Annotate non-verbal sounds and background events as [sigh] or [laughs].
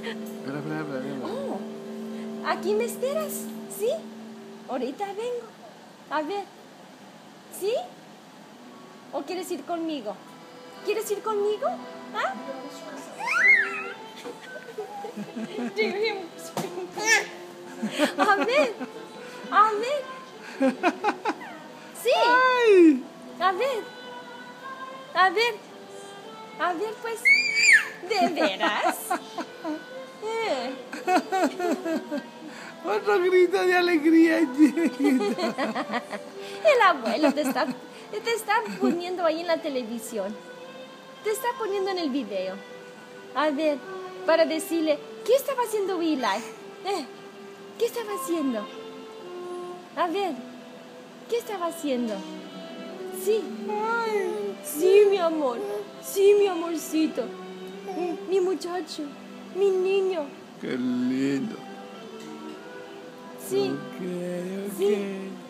Espera, espera, espera. espera. Oh, ¿Aquí me esperas? ¿Sí? Ahorita vengo. A ver. ¿Sí? ¿O quieres ir conmigo? ¿Quieres ir conmigo? ¿Ah? A ver. A ver. Sí. A ver. A ver. A ver, pues. ¿De veras? Otro grito de alegría. [laughs] El abuelo te está, te está poniendo ahí en la televisión. Te está poniendo en el video. A ver, para decirle, ¿qué estaba haciendo Eli? Eh, ¿Qué estaba haciendo? A ver, ¿qué estaba haciendo? Sí. Sí, mi amor. Sí, mi amorcito. Mi muchacho. Mi niño. Qué lindo. Sí. Ok, ok. Sí.